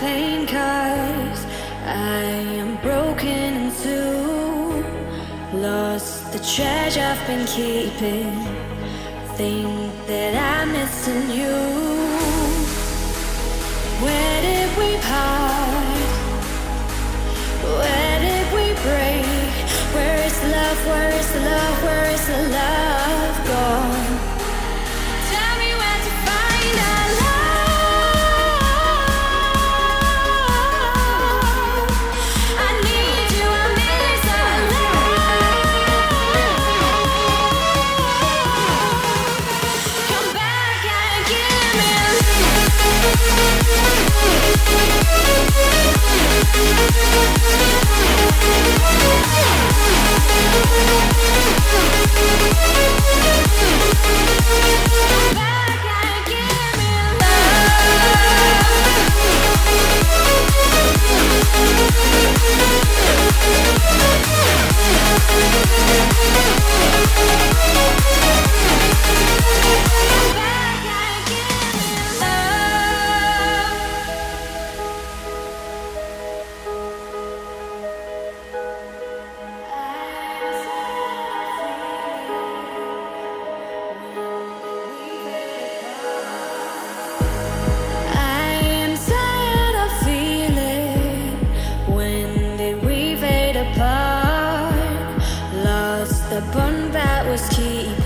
pain cause I am broken in two Lost the treasure I've been keeping Think that I'm missing you Where did we part? Where did we break? Where is the love? Where is the love? Where is the love? Thank you. one that was keeping